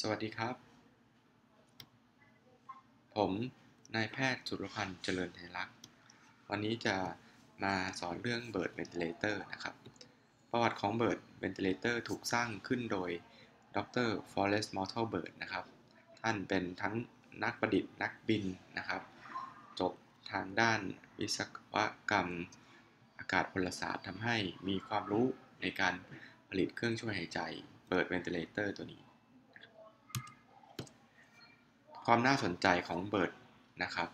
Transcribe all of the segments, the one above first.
สวัสดีครับ ผมนายแพทย์สุรพันธ์เจริญไทยรักษ์วันนี้จะมาสอนเรื่อง Bird Ventilator นะครับ ประวัติของ Bird Ventilator ถูกสร้างขึ้นโดยดร Forrest Mortal Bird นะครับ ท่านเป็นทั้งนักประดิษฐ์นักบินนะครับ จบทางด้านวิศวกรรมอากาศพลศาสตร์ทำให้มีความรู้ในการผลิตเครื่องช่วยหายใจ Bird Ventilator ตัวนี้ ความน่าสนใจของเบิร์ดนะครับ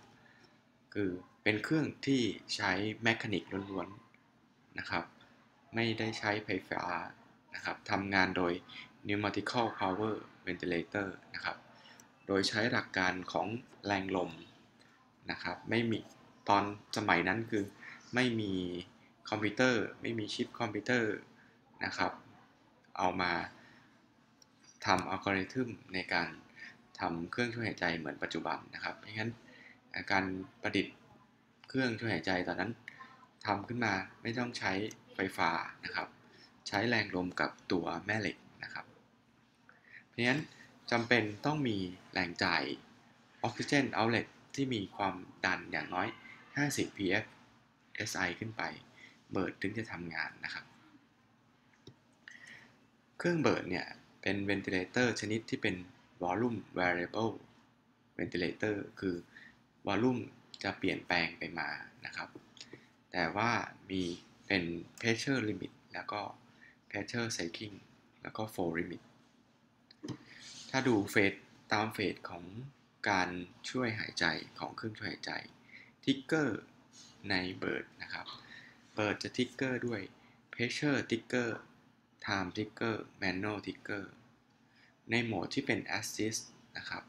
คือเป็นเครื่องที่ใช้แมคานิกล้วนๆนะครับ ไม่ได้ใช้ไฟฟ้านะครับทำงานโดย pneumatical power ventilator นะครับ โดยใช้หลักการของแรงลมนะครับ ไม่มีตอนสมัยนั้นคือไม่มีคอมพิวเตอร์ ไม่มีชิปคอมพิวเตอร์นะครับ เอามาทำอัลกอริทึมในการ ทำเครื่องช่วยหายใจเหมือนปัจจุบันนะครับ เพราะงั้นการประดิษฐ์เครื่องช่วยหายใจตอนนั้นทำขึ้นมาไม่ต้องใช้ไฟฟ้านะครับ ใช้แรงลมกับตัวแม่เหล็กนะครับ เพราะงั้นจำเป็นต้องมีแหล่งจ่ายออกซิเจน outlet ที่มีความดันอย่างน้อย 50 psi ขึ้นไป Bird ถึงจะทำงานนะครับ เครื่อง Bird เนี่ยเป็น ventilator ชนิดที่เป็น volume variable ventilator คือ volume จะเปลี่ยนแปลงไปมานะครับ แต่ว่ามีเป็น pressure limit แล้วก็ pressure cycling แล้วก็ flow limit ถ้าดู phase ตาม phase ของการช่วยหายใจของเครื่องช่วยหายใจทิกเกอร์ในเบิร์ดนะครับ เบิร์ดจะทิกเกอร์ด้วย pressure ticker time ticker manual ticker ในโหมดที่เป็น assist นะครับ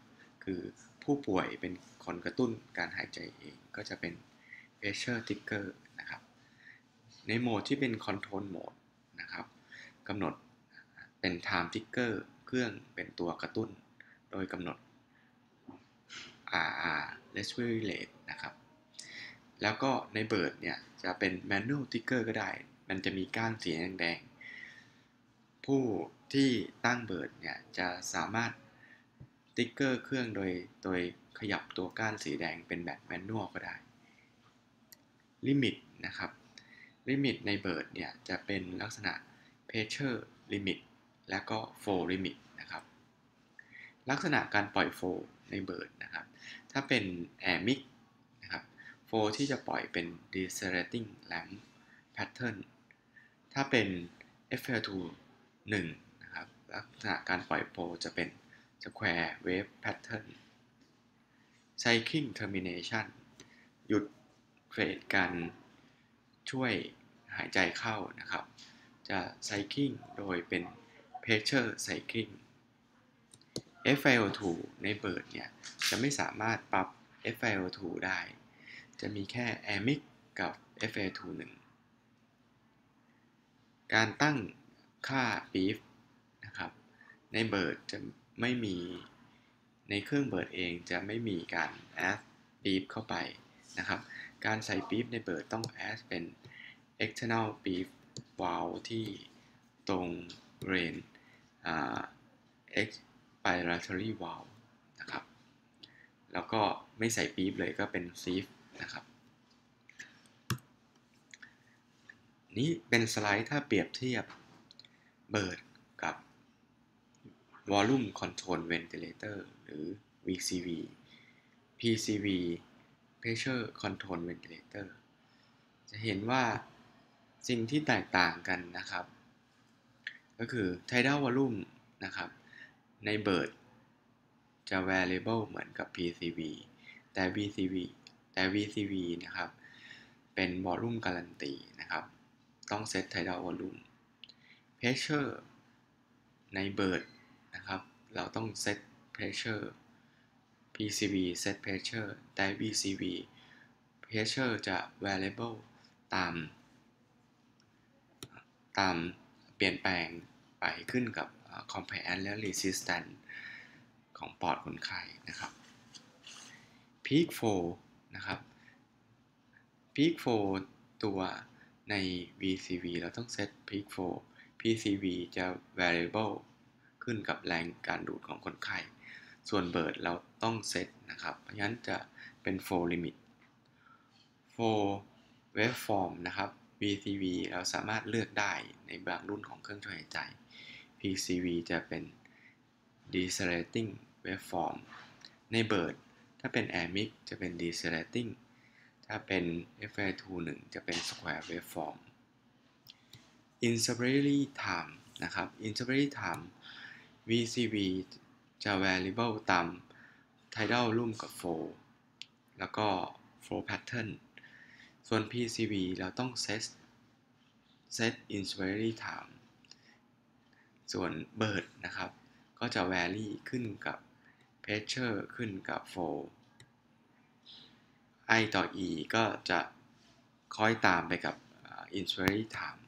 คือผู้ป่วยเป็นคนกระตุ้นการหายใจเองก็จะเป็น pressure trigger นะครับ ในโหมดที่เป็น control mode นะครับกำหนดเป็น time trigger เครื่องเป็นตัวกระตุ้น โดยกำหนด RR respiratory rate นะครับ แล้วก็ใน Bird เนี่ย จะเป็น manual trigger ก็ได้ มันจะมีก้านสีแดงๆผู้ ที่ตั้ง Bird เนี่ยจะสามารถ trigger เครื่องโดยโดยขยับตัวก้านสีแดงเป็นแบบ manual ก็ได้limit นะครับ limit ใน Bird เนี่ยจะเป็นลักษณะ pressure limit และก็ flow limit นะครับลักษณะการปล่อย flow ใน Bird นะครับถ้าเป็น air mix นะครับ flow ที่จะปล่อยเป็น decelerating ramp pattern ถ้าเป็น FiO2 1 ลักษณะการปล่อย flow จะเป็น square wave pattern cycling termination หยุดเฟสการช่วยหายใจเข้านะครับ จะ cycling โดยเป็น pressure cycling FiO2 ในเบิร์ดเนี่ย จะไม่สามารถปรับ FiO2 ได้ จะมีแค่ air mix กับ FiO2 1 การตั้งค่า beef ในเบิร์ดจะไม่มีในเครื่องเบิร์ดเองจะไม่มีการ add beef เข้าไปนะครับ การใส่ beef ในเบิร์ดต้อง add เป็น external beef valve ที่ตรง range expiratory valve นะครับ แล้วก็ไม่ใส่ beef เลยก็เป็น sieve นะครับนี่เป็นสไลด์ถ้าเปรียบเทียบเบิร์ด Volume Control Ventilator หรือ VCV PCV Pressure Control Ventilator จะเห็นว่าสิ่งที่แตกต่างกันนะครับ ก็คือ Tidal Volume นะครับ ในเบิร์ดจะ variable เหมือนกับ PCV แต่ VCV แต่ VCV นะครับ เป็น Volume การันตีนะครับ ต้องเซต Tidal Volume Pressure ในเบิร์ด นะครับ เราต้อง set pressure PCV set pressure แต่ VCV pressure จะ variable ตาม ตามเปลี่ยนแปลงไปขึ้นกับ compliance และ resistance ของปอดคนไข้นะครับ peak flow นะครับ peak flow ตัวใน VCV เราต้อง set peak flow PCV จะ variable ขึ้นกับแรงการดูดของคนไข้ ส่วนเบิร์ดเราต้องเซตนะครับ เพราะฉะนั้นจะเป็น flow limit flow waveform นะครับ VCV เราสามารถเลือกได้ในบางรุ่นของเครื่องช่วยหายใจ PCV จะเป็น decelerating waveform ในเบิร์ดถ้าเป็น air mix จะเป็น decelerating ถ้าเป็น FI21 จะเป็น square waveform instability time นะครับ instability time VCV จะ variable ตาม tidal ร่วมกับ flow แล้วก็ flow pattern ส่วน PCV เราต้อง set set instability time ส่วน bird นะครับ ก็จะ vary ขึ้นกับ pressure ขึ้นกับ flow I ต่อ E ก็จะคอยตามไปกับ instability time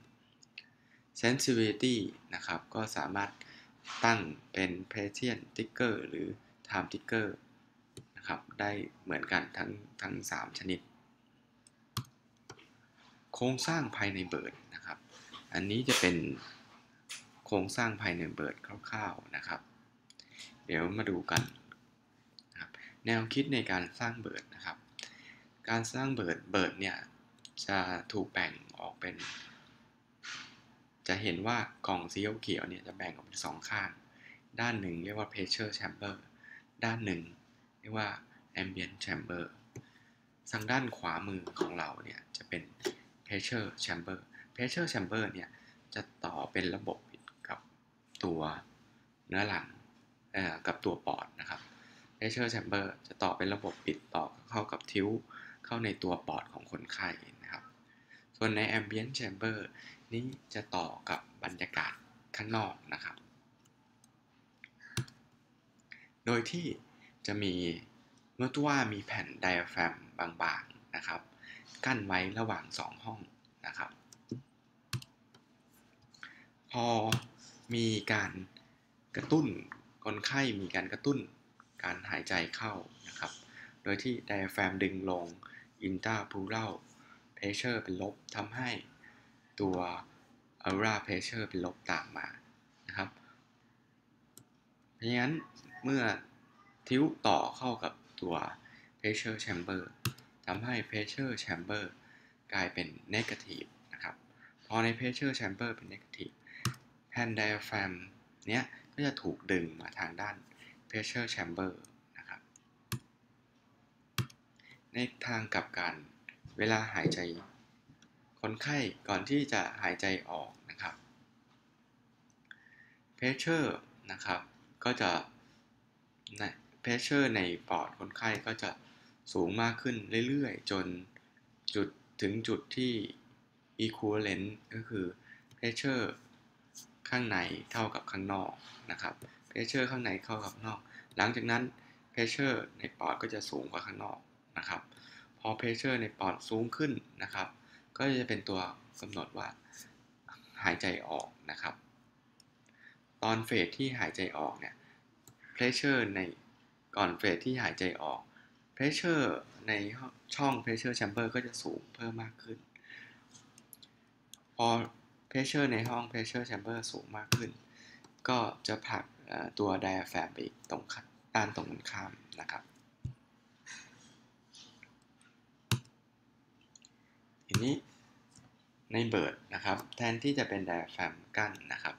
sensitivity นะครับ ก็สามารถ ตั้งเป็น patient ticker หรือ time ticker นะครับ ได้เหมือนกันทั้งทั้ง 3 ชนิด โครงสร้างภายใน Bird นะครับ อันนี้จะเป็นโครงสร้างภายใน Bird คร่าวๆนะครับ เดี๋ยวมาดูกันนะครับแนวคิดในการสร้าง Bird นะครับ การสร้าง Bird Bird เนี่ยจะถูกแบ่งออกเป็น จะเห็นว่ากล่องสีเขียวเนี่ยจะแบ่งออกเป็นสองข้าง ด้านหนึ่งเรียกว่า pressure chamber ด้านหนึ่งเรียกว่า ambient chamber ทางด้านขวามือของเราเนี่ยจะเป็น pressure chamber pressure chamber เนี่ยจะต่อเป็นระบบกับตัวเนื้อหลังกับตัวปอดนะครับ pressure chamber จะต่อเป็นระบบปิดต่อเข้ากับทิวเข้าในตัวปอดของคนไข้นะครับ ส่วนใน ambient chamber นี้จะต่อกับบรรยากาศข้างนอกนะครับ โดยที่จะมีเมื่อว่ามีแผ่นไดอะแฟรมบางๆนะครับ กั้นไว้ระหว่าง 2 ห้องนะครับ พอมีการกระตุ้นคนไข้มีการกระตุ้นการหายใจเข้านะครับ โดยที่ไดอะแฟรมดึงลงอินตาพูรัลเพรสเชอร์เป็นลบทำให้ ตัว aura pressure เป็นลบตามมานะครับ เพราะฉะนั้นเมื่อทิ้วต่อเข้ากับตัว pressure chamber ทำให้ pressure chamber กลายเป็น negative นะครับ พอใน pressure chamber เป็น negative แผ่น diaphragm เนี้ยก็จะถูกดึงมาทางด้าน pressure chamber นะครับ ในทางกลับกัน เวลาหายใจ คนไข้ก่อนที่จะหายใจออกนะครับ pressure นะครับ ก็จะใน pressure ในปอดคนไข้ก็จะสูงมากขึ้นเรื่อยๆ จนจุดถึงจุดที่ equivalent ก็คือ pressure ข้างในเท่ากับข้างนอกนะครับ pressure ข้างในเข้ากับนอก หลังจากนั้น pressure ในปอดก็จะสูงกว่าข้างนอกนะครับ พอ pressure ในปอดสูงขึ้นนะครับ ก็จะเป็นตัวกำหนดว่าหายใจออกนะครับ ตอนเฟสที่หายใจออกเนี่ย pressure ในก่อนเฟสที่หายใจออก pressure ในช่อง pressure chamber ก็จะสูงเพิ่มมากขึ้น พอ pressure ในห้อง pressure chamber สูงมากขึ้น ก็จะผลักตัว diaphragm ไปตรงด้านตรงกันข้ามนะครับ ทีนี้ในเบิร์ดนะครับ แทนที่จะเป็น diaphragm กั้นนะครับ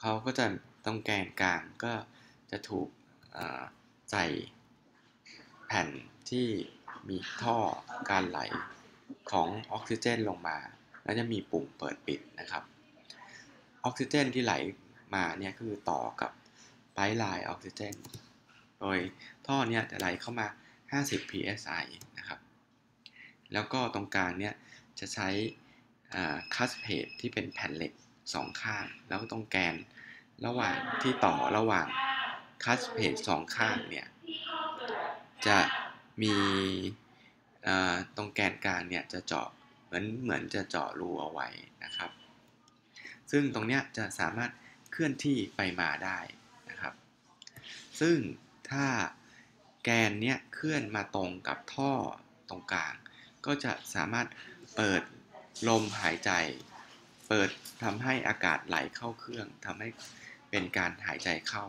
เขาก็จะตรงแกนกลางก็จะถูกใส่แผ่นที่มีท่อการไหลของออกซิเจนลงมา แล้วจะมีปุ่มเปิดปิดนะครับออกซิเจนที่ไหลมาเนี่ยคือต่อกับไพไลน์ออกซิเจน โดยท่อเนี่ยจะไหลเข้ามา 50 psi แล้วก็ตรงกลางเนี่ยจะใช้คัสเพดที่เป็นแผ่นเหล็กสองข้าง แล้วตรงแกนระหว่างที่ต่อระหว่างคัสเพจสองข้างเนี่ยจะมีตรงแกนกลางเนี่ยจะเจาะเหมือนเหมือนจะเจาะรูเอาไว้นะครับ ซึ่งตรงเนี้ยจะสามารถเคลื่อนที่ไปมาได้นะครับ ซึ่งถ้าแกนเนี้ยเคลื่อนมาตรงกับท่อตรงกลาง ก็จะสามารถเปิดลมหายใจ เปิดทำให้อากาศไหลเข้าเครื่องทำให้เป็นการหายใจเข้า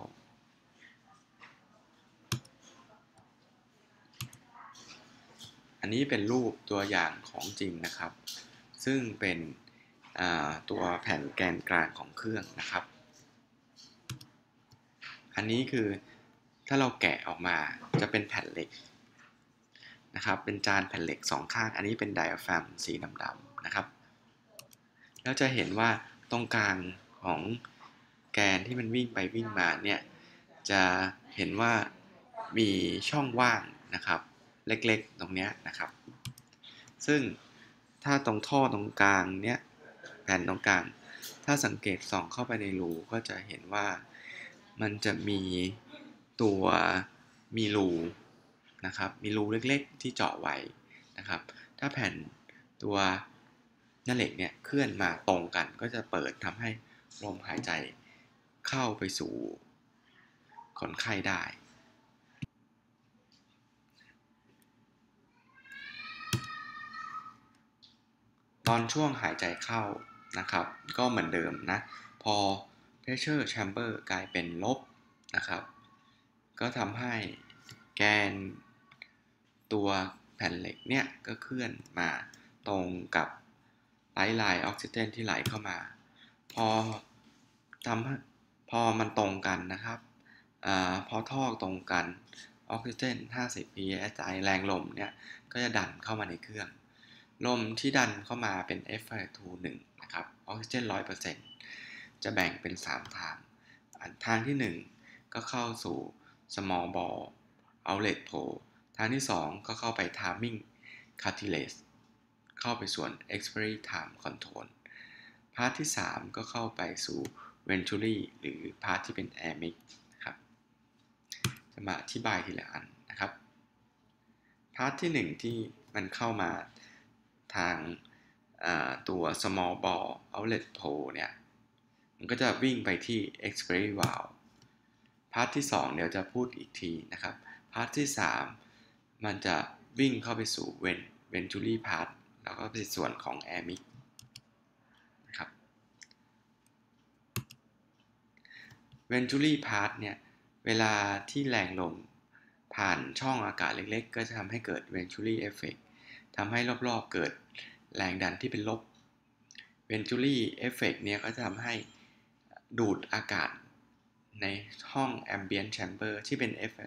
อันนี้เป็นรูปตัวอย่างของจริงนะครับ ซึ่งเป็นตัวแผ่นแกนกลางของเครื่องนะครับ อันนี้คือถ้าเราแกะออกมาจะเป็นแผ่นเหล็ก นะครับ เป็นจานแผ่นเหล็กสองข้าง อันนี้เป็นไดอะแฟมสีดำๆนะครับ แล้วจะเห็นว่าตรงกลางของแกนที่มันวิ่งไปวิ่งมาเนี่ย จะเห็นว่ามีช่องว่างนะครับ เล็กๆ ตรงนี้นะครับ ซึ่งถ้าตรงท่อตรงกลางเนี้ยแผ่นตรงกลาง ถ้าสังเกตส่องเข้าไปในรูก็จะเห็นว่ามันจะมีตัวมีรู นะครับ มีรูเล็กๆที่เจาะไว้นะครับ ถ้าแผ่นตัวหน้าเหล็กเนี่ยเคลื่อนมาตรงกันก็จะเปิดทำให้ลมหายใจเข้าไปสู่คนไข้ได้ ตอนช่วงหายใจเข้านะครับ ก็เหมือนเดิมนะ พอ pressure chamber กลายเป็นลบนะครับ ก็ทำให้แกน ตัวแผ่นเหล็กเนี่ยก็เคลื่อนมาตรงกับ pipeline ออกซิเจนที่ไหลเข้ามา พอทำพอมันตรงกันนะครับอพอท่อตรงกันออกซิเจน 50 psi แรงลมเนี่ยก็จะดันเข้ามาในเครื่อง ลมที่ดันเข้ามาเป็น F2 1นะครับออกซิเจน 100%จะแบ่งเป็น 3 ทาง ทางที่ 1 ก็เข้าสู่ small bore outlet port ทางที่ 2 ก็เข้าไป timing cartridge เข้าไปส่วน expiratory time control part ที่ 3 ก็เข้าไปสู่ venturi หรือ part ที่เป็น air mix นะครับ จะมาอธิบายทีละอันนะครับ part ที่ 1 ที่มันเข้ามาทางตัว small bore outlet port เนี่ย มันก็จะวิ่งไปที่ expiratory valve part ที่ 2 เดี๋ยวจะพูดอีกทีนะครับ part ที่ 3 มันจะวิ่งเข้าไปสู่ venturi part แล้วก็เป็นส่วนของ air mix นะครับ venturi part เนี่ย เวลาที่แรงลมผ่านช่องอากาศเล็กๆ ก็จะทำให้เกิด venturi effect ทำให้รอบๆ เกิดแรงดันที่เป็นลบ venturi effect เนี่ยก็จะทำให้ดูดอากาศในห้อง ambient chamber ที่เป็น f 2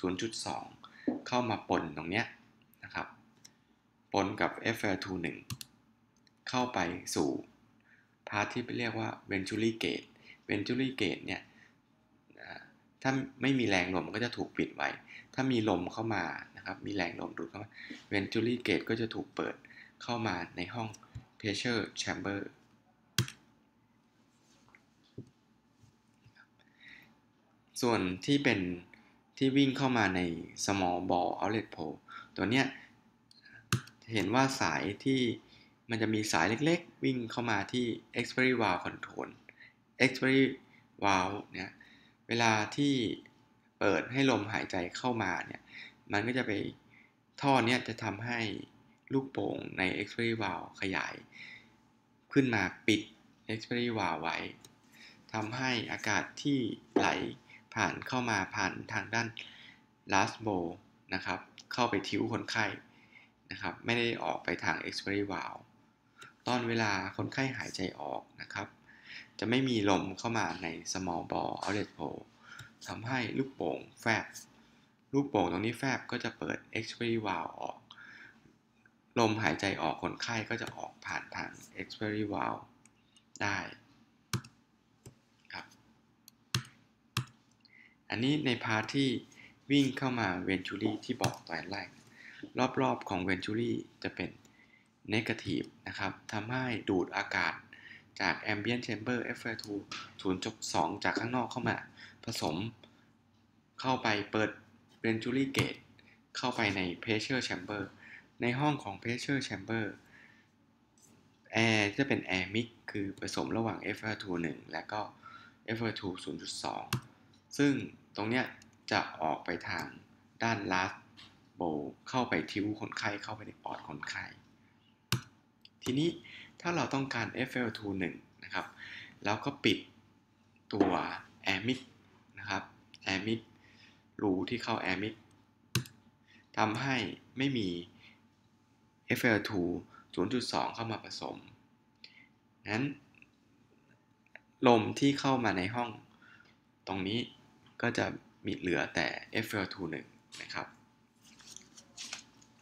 0.2 เข้ามาปนตรงเนี้ยนะครับ ปนกับ FL2 1 เข้าไปสู่พาร์ทที่เรียกว่า venturi gate venturi gate เนี่ยถ้าไม่มีแรงลมก็จะถูกปิดไว้ ถ้ามีลมเข้ามานะครับ มีแรงลมดูดเข้ามา venturi gate ก็จะถูกเปิดเข้ามาในห้อง pressure chamber ส่วนที่เป็น ที่วิ่งเข้ามาใน small ball outlet pole ตัวเนี้ยเห็นว่าสายที่มันจะมีสายเล็กๆ วิ่งเข้ามาที่ expiry valve control expiry valve เนี่ยเวลาที่เปิดให้ลมหายใจเข้ามาเนี่ยมันก็จะไปท่อเนี้ยจะทำให้ลูกโป่งใน expiry valve ขยาย ขึ้นมาปิด expiry valve ไว้ทำให้อากาศที่ไหล ผ่านเข้ามาผ่านทางด้าน last bowl นะครับ เข้าไปทิ้วคนไข้นะครับ ไม่ได้ออกไปทาง expiry valve ตอนเวลาคนไข้หายใจออกนะครับ จะไม่มีลมเข้ามาใน small bore outlet port ทำให้ลูกโป่งแฟบ ลูกโป่งตรงนี้แฟบก็จะเปิด expiratory valve ออก ลมหายใจออกคนไข้ก็จะออกผ่านทาง expiratory valve ได้ อันนี้ใน part ที่วิ่งเข้ามา venturi ที่บอกตอนแรก รอบๆของเวนจูรี่จะเป็นเนกาทีฟนะครับทำให้ดูดอากาศจาก Ambient Chamber FR2 0.2 จากข้างนอกเข้ามา ผสมเข้าไปเปิด Venturi Gate เข้าไปใน Pressure Chamber ในห้องของ Pressure Chamber แอร์จะเป็น Air Mix คือผสมระหว่าง FR2 1 และก็ FR2 0.2 ซึ่ง ตรงเนี้ยจะออกไปทางด้าน large bore เข้าไป tube คนไข้เข้าไปในปอดคนไข้ ทีนี้ถ้าเราต้องการ FiO2 1 นะครับแล้วก็ปิดตัว air mix นะครับ air mix รูที่เข้า air mix ทำให้ไม่มี FiO2 0.2 เข้ามาผสมนั้น ลมที่เข้ามาในห้องตรงนี้ ก็จะมีเหลือแต่ FiO2 1 นะครับ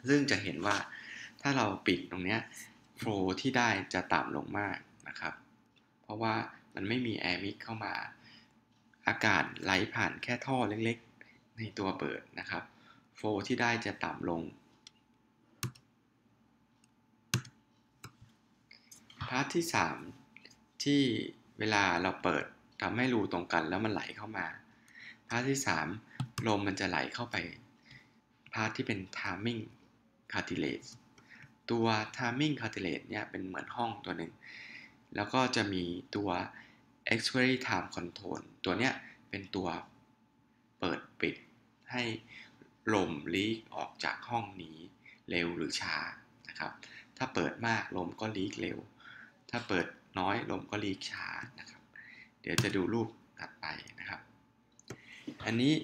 ซึ่งจะเห็นว่าถ้าเราปิดตรงนี้ flow ที่ได้จะต่ำลงมากนะครับ เพราะว่ามันไม่มี air mix เข้ามา อากาศไหลผ่านแค่ท่อเล็กๆ ในตัวเปิดนะครับ flow ที่ได้จะต่ำลง part ที่ 3 ที่เวลาเราเปิดทำให้รูตรงกันแล้วมันไหลเข้ามา part ที่ 3 ลมมันจะไหลเข้าไป part ที่เป็น timing cartridge ตัว timing cartridge เนี่ยเป็นเหมือนห้องตัวหนึ่ง แล้วก็จะมีตัว expiratory time control ตัวเนี้ยเป็นตัวเปิดปิดให้ลม leak ออกจากห้องนี้เร็วหรือช้านะครับ ถ้าเปิดมากลมก็ลีกเร็ว ถ้าเปิดน้อยลมก็ลีกช้านะครับ เดี๋ยวจะดูรูปถัดไปนะครับ อันนี้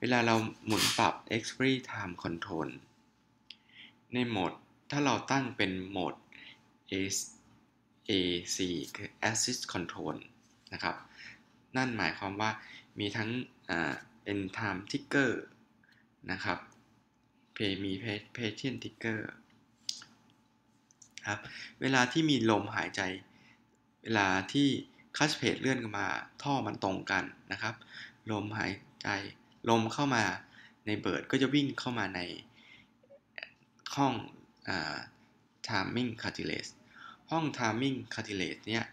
เวลาเราหมุนปรับ expiry time control ในโหมด ถ้าเราตั้งเป็นโหมด AC คือ Assist Control นะครับ นั่นหมายความว่ามีทั้งเป็น Time Ticker นะครับมี Patient Ticker ครับ เวลาที่มีลมหายใจ เวลาที่คัสเพดเลื่อนกันมา ท่อมันตรงกันนะครับ ลมหาย ใจ ลมเข้ามาในเบิร์ดก็จะวิ่งเข้ามาในห้อง timing cartilage ห้อง timing cartilage เนี่ย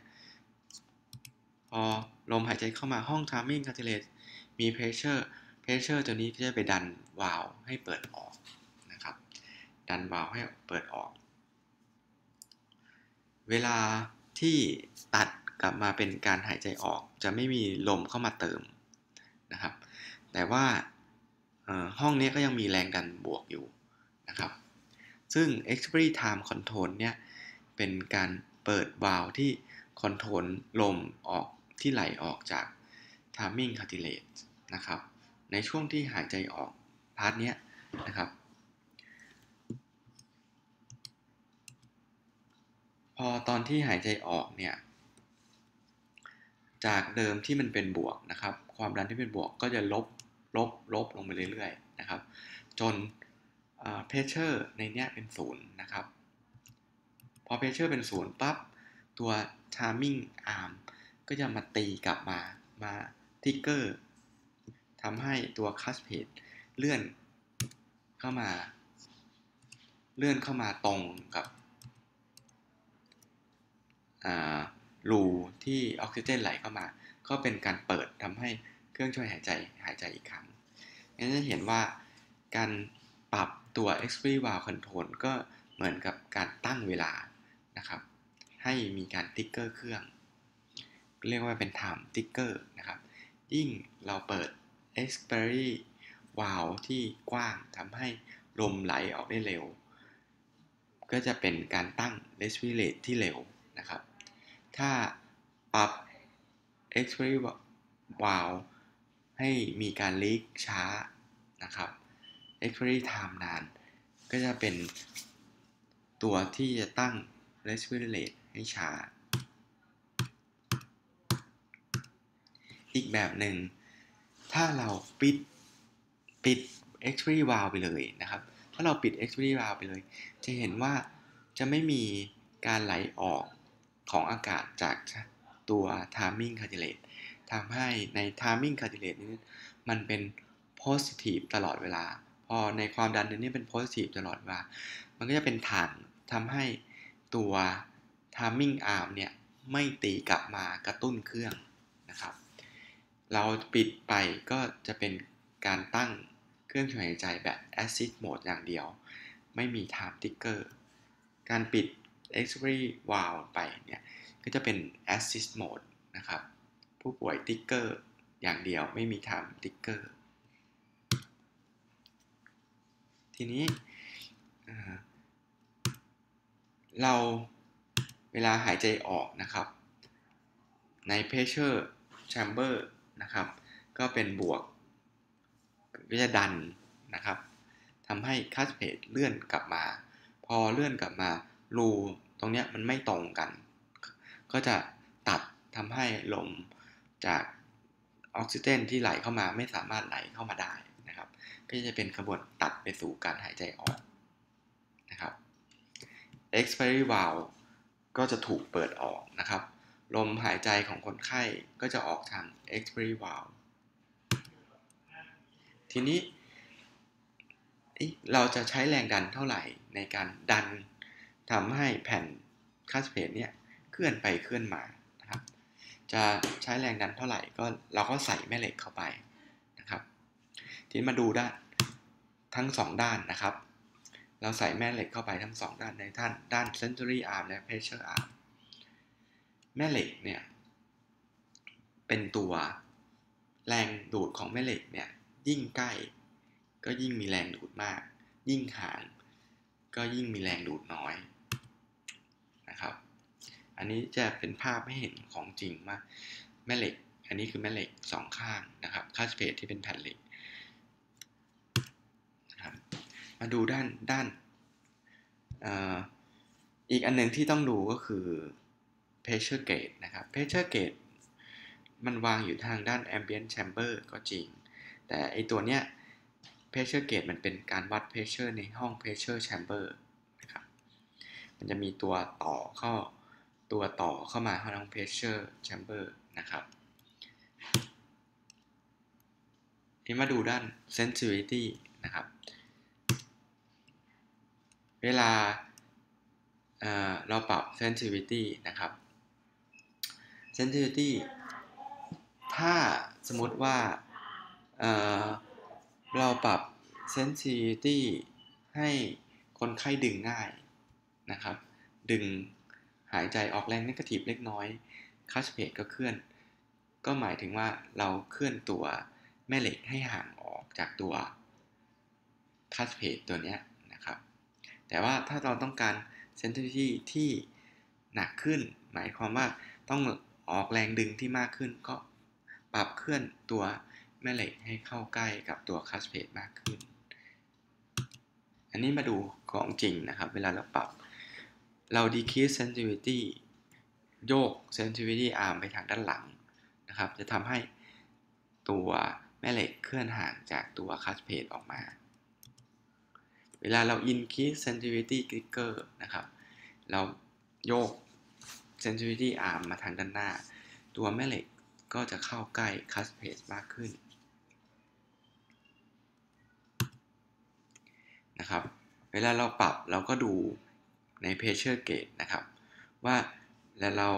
พอลมหายใจเข้ามาห้อง timing cartilage มี pressure pressure ตัวนี้ก็จะไปดันวาล์วให้เปิดออกนะครับ ดันวาล์วให้เปิดออก เวลาที่ตัดกลับมาเป็นการหายใจออกจะไม่มีลมเข้ามาเติมนะครับ แต่ว่าห้องนี้ก็ยังมีแรงดันบวกอยู่นะครับ ซึ่ง expiry time control เนี่ยเป็นการเปิดวาล์วที่ control ลมออกที่ไหลออกจาก timing cartridge นะครับ ในช่วงที่หายใจออก part เนี้ยนะครับ พอตอนที่หายใจออกเนี่ย จากเดิมที่มันเป็นบวกนะครับ ความดันที่เป็นบวกก็จะลบ ลบลบลงไปเรื่อยๆนะครับ จน pressure ในเนี้ยเป็นศูนย์นะครับ พอ pressure เป็นศูนย์ปั๊บตัว timing arm ก็จะมาตีกลับมามา trigger ทำให้ตัว clutch plate เลื่อนเข้ามา เลื่อนเข้ามาตรงกับรูที่ออกซิเจนไหลเข้ามา ก็เป็นการเปิดทำให้ รื่องช่วยหายใจหายใจอีกครั้งงั้นจะเห็นว่าการปรับตัว expiry valve control ก็เหมือนกับการตั้งเวลานะครับ ให้มีการติ๊กเกอร์เครื่อง เรียกว่าเป็น time ticker นะครับ ยิ่งเราเปิด expiry valve ที่กว้างทำให้ลมไหลออกได้เร็ว ก็จะเป็นการตั้ง respiratory rate ที่เร็วนะครับ ถ้าปรับ expiry valve ให้มีการลีกช้านะครับ expiry time นาน ก็จะเป็นตัวที่จะตั้ง respiry rate ให้ช้า อีกแบบหนึ่ง ถ้าเราปิดปิด expiry valve ไปเลยนะครับ ถ้าเราปิด expiry valve ไปเลย จะเห็นว่าจะไม่มีการไหลออกของอากาศจากตัว timing cartilage ทำให้ใน timing cartilage นี้มันเป็น positive ตลอดเวลา พอในความดันนี้เป็น positive ตลอดเวลา มันก็จะเป็นฐานทำให้ตัว timing arm เนี่ยไม่ตีกลับมากระตุ้นเครื่องนะครับ เราปิดไปก็จะเป็นการตั้งเครื่องช่วยหายใจแบบ assist mode อย่างเดียว ไม่มี time ticker การปิด expiry valve ไปเนี่ย ก็จะเป็น assist mode นะครับ ผู้ป่วยติ๊กเกอร์ อย่างเดียวไม่มี time ticker ทีนี้เราเวลาหายใจออกนะครับ ใน pressure chamber นะครับ ก็เป็นบวกก็จะดันนะครับทำให้คัสเพจเลื่อนกลับมา พอเลื่อนกลับมารูตรงเนี้ยมันไม่ตรงกัน ก็จะตัดทำให้ลม จากออกซิเจนที่ไหลเข้ามาไม่สามารถไหลเข้ามาได้นะครับ ก็จะเป็นขบวนตัดไปสู่การหายใจออกนะครับ expiry valve ก็จะถูกเปิดออกนะครับ ลมหายใจของคนไข้ก็จะออกทาง expiry valve ทีนี้เราจะใช้แรงดันเท่าไหร่ในการดันทำให้แผ่นคาสเพดเนี่ยเคลื่อนไปเคลื่อนมา จะใช้แรงดันเท่าไหร่ก็เราก็ใส่แม่เหล็กเข้าไปนะครับ ทีนี้มาดูด้านทั้งสองด้านนะครับ เราใส่แม่เหล็กเข้าไปทั้งสองด้านในท่านด้าน century arm และ pressure arm แม่เหล็กเนี่ยเป็นตัวแรงดูดของแม่เหล็กเนี่ยยิ่งใกล้ ก็ยิ่งมีแรงดูดมาก ยิ่งห่าง ก็ยิ่งมีแรงดูดน้อยนะครับ อันนี้จะเป็นภาพให้เห็นของจริงว่าแม่เหล็ก อันนี้คือแม่เหล็กสองข้างนะครับคาสเพดที่เป็นแผ่นเหล็กนะครับมาดูด้านด้านอีกอันหนึ่งที่ต้องดูก็คือ pressure gauge นะครับ pressure gauge มันวางอยู่ทางด้าน ambient chamber ก็จริง แต่ไอตัวเนี้ย pressure gauge มันเป็นการวัด pressure ในห้อง pressure chamber นะครับ มันจะมีตัวต่อเข้า ตัวต่อเข้ามาห้อง pressure chamber นะครับทีมาดูด้าน sensitivity นะครับ เวลาเเราปรับ sensitivity นะครับ sensitivity ถ้าสมมติว่าเเราปรับ sensitivity ให้คนไข้ดึงง่ายนะครับ ดึง หายใจออกแรงนิเกทีฟเล็กน้อยคัสเพดก็เคลื่อน ก็หมายถึงว่าเราเคลื่อนตัวแม่เหล็กให้ห่างออกจากตัวคัสเพดตัวนี้นะครับ แต่ว่าถ้าเราต้องการ sensitivity ที่หนักขึ้น หมายความว่าต้องออกแรงดึงที่มากขึ้นก็ปรับเคลื่อนตัวแม่เหล็กให้เข้าใกล้กับตัวคัสเพดมากขึ้น อันนี้มาดูของจริงนะครับ เวลาเราปรับ เรา decrease sensitivity โยก sensitivity arm ไปทางด้านหลังนะครับ จะทำให้ตัวแม่เหล็กเคลื่อนห่างจากตัวคัสเพดออกมา เวลาเรา increase sensitivity trigger นะครับ เราโยก sensitivity arm มาทางด้านหน้า ตัวแม่เหล็กก็จะเข้าใกล้คัสเพดมากขึ้นนะครับ เวลาเราปรับเราก็ดู ใน pressure gauge นะครับ ว่าแล้วเรา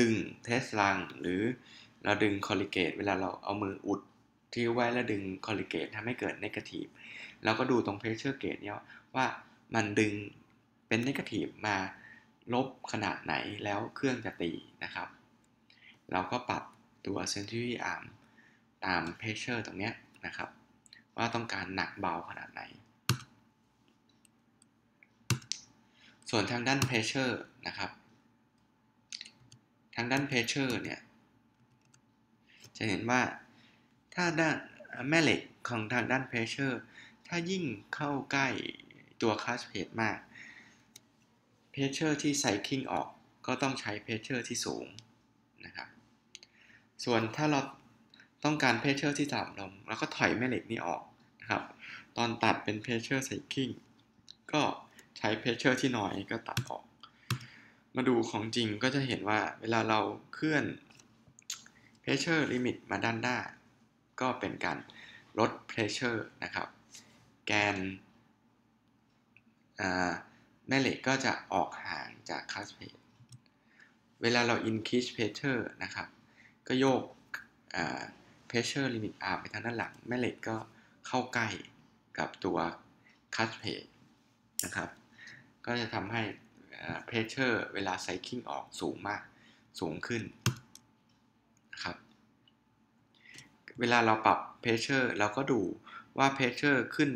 ดึง test lung หรือเราดึง corrugate เวลาเราเอามืออุดที่ Y แล้วดึง corrugate ทำให้เกิด negative เราก็ดูตรง pressure gauge เนี่ยว่ามันดึงเป็น negative มาลบขนาดไหนแล้วเครื่องจะตีนะครับ เราก็ปรับตัว sensitivity arm ตาม pressure ตรงนี้นะครับ ว่าต้องการหนักเบาขนาดไหน ส่วนทางด้าน pressure นะครับ ทางด้าน pressure เนี่ย จะเห็นว่าถ้าด้านแม่เหล็กของทางด้าน pressure ถ้ายิ่งเข้าใกล้ตัว class plate มาก pressure ที่ cycling ออกก็ต้องใช้ pressure ที่สูงนะครับ ส่วนถ้าเราต้องการ pressure ที่ต่ำลงเราก็ถอยแม่เหล็กนี้ออกนะครับ ตอนตัดเป็น pressure cycling ก็ ใช้ pressure ที่น้อยก็ตัดออก มาดูของจริงก็จะเห็นว่าเวลาเราเคลื่อน pressure limit มาด้านหน้า ก็เป็นการลด pressure นะครับ แกนแม่เหล็กก็จะออกห่างจาก clutch plate เวลาเรา increase pressure นะครับ ก็โยก pressure limit arm ไปทางด้านหลัง แม่เหล็กก็เข้าใกล้กับตัว clutch plate นะครับ ก็จะทำให้ pressure เวลา cycling ออกสูงมากสูงขึ้นนะครับเวลาเราปรับ pressure เราก็ดูว่า pressure ขึ้น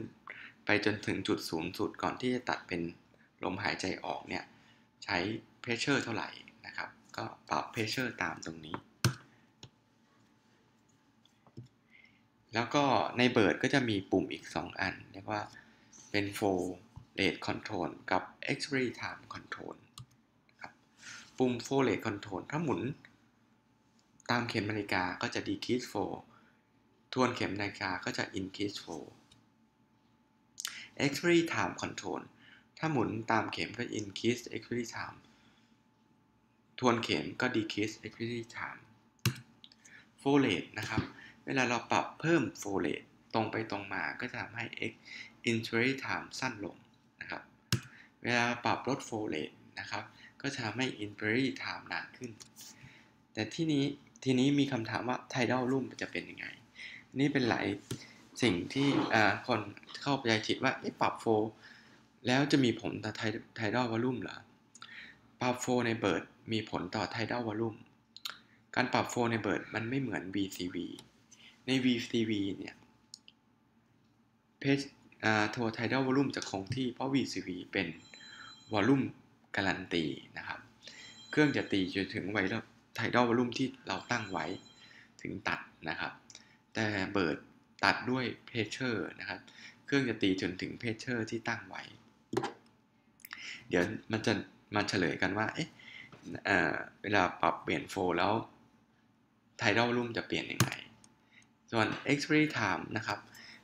ไปจนถึงจุดสูงสุดก่อนที่จะตัดเป็นลมหายใจออกเนี่ยใช้ pressure เท่าไหร่นะครับ ก็ปรับ pressure ตามตรงนี้ แล้วก็ใน Bird ก็จะมีปุ่มอีก 2 อันเรียกว่าเป็น flow rate control กับ expiratory time control ครับปุ่ม flow rate control ถ้าหมุน ตามเข็มนาฬิกาก็จะ decrease flow ทวนเข็มนาฬิกาก็จะ increase flow expiry time control ถ้าหมุนตามเข็มก็ increase expiry time ทวนเข็มก็ decrease expiry time flow rate นะครับ เวลาเราปรับเพิ่ม flow rate ตรงไปตรงมาก็จะทำให้ expiry time สั้นลง เวลาปรับลด flow rate นะครับ ก็จะทำให้ expiry time นานขึ้น แต่ที่นี้ทีนี้มีคำถามว่า tidal room จะเป็นยังไง นี่เป็นหลายสิ่งที่คนเข้าไปใจผิดว่าปรับโฟแล้วจะมีผลต่อไทดอลวอลุ่มเหรอ ปรับโฟในเบิร์ดมีผลต่อไทดอลวอลุ่ม การปรับโฟในเบิร์ดมันไม่เหมือน VCV ใน VCV เนี่ยเพจตัว tidal volume จะคงที่เพราะ VCV เป็น volume guarantee นะครับ เครื่องจะตีจนถึงไว้แล้ว tidal volume ที่เราตั้งไว้ถึงตัดนะครับ แต่ Bird ตัดด้วย pressure นะครับ เครื่องจะตีจนถึง pressure ที่ตั้งไว้ เดี๋ยวมันจะมาเฉลยกันว่า เอ๊ะเวลาปรับเปลี่ยน flow แล้ว tidal volume จะเปลี่ยนยังไง ส่วน expiry time นะครับ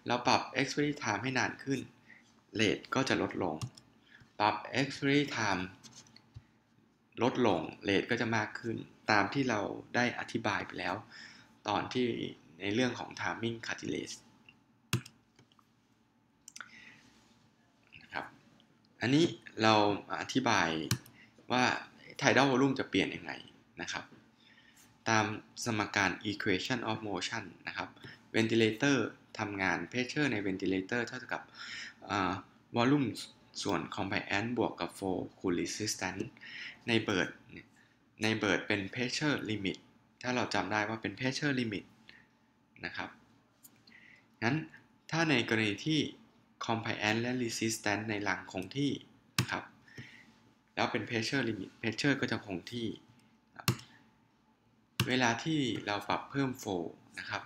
เราปรับ expiry time ให้นานขึ้นเรทก็จะลดลง ปรับ expiry time ลดลงเรทก็จะมากขึ้น ตามที่เราได้อธิบายไปแล้ว ตอนที่ในเรื่องของ timing catalyst นะครับ อันนี้เราอธิบายว่า tidal volume จะเปลี่ยนยังไงนะครับ ตามสมการ equation of motion นะครับ ventilator ทำงาน pressure ใน ventilator เท่ากับ volume ส่วน compliant บวกกับ flow คูณ resistance ในเบิร์ดในเบิร์ดเป็น pressure limit ถ้าเราจำได้ว่าเป็น pressure limit นะครับ งั้นถ้าในกรณีที่ compliant และ resistance ในหลังคงที่นะครับ แล้วเป็น pressure limit pressure ก็จะคงที่ เวลาที่เราปรับเพิ่ม flow นะครับ